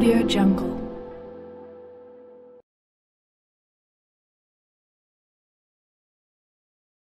Audio Jungle.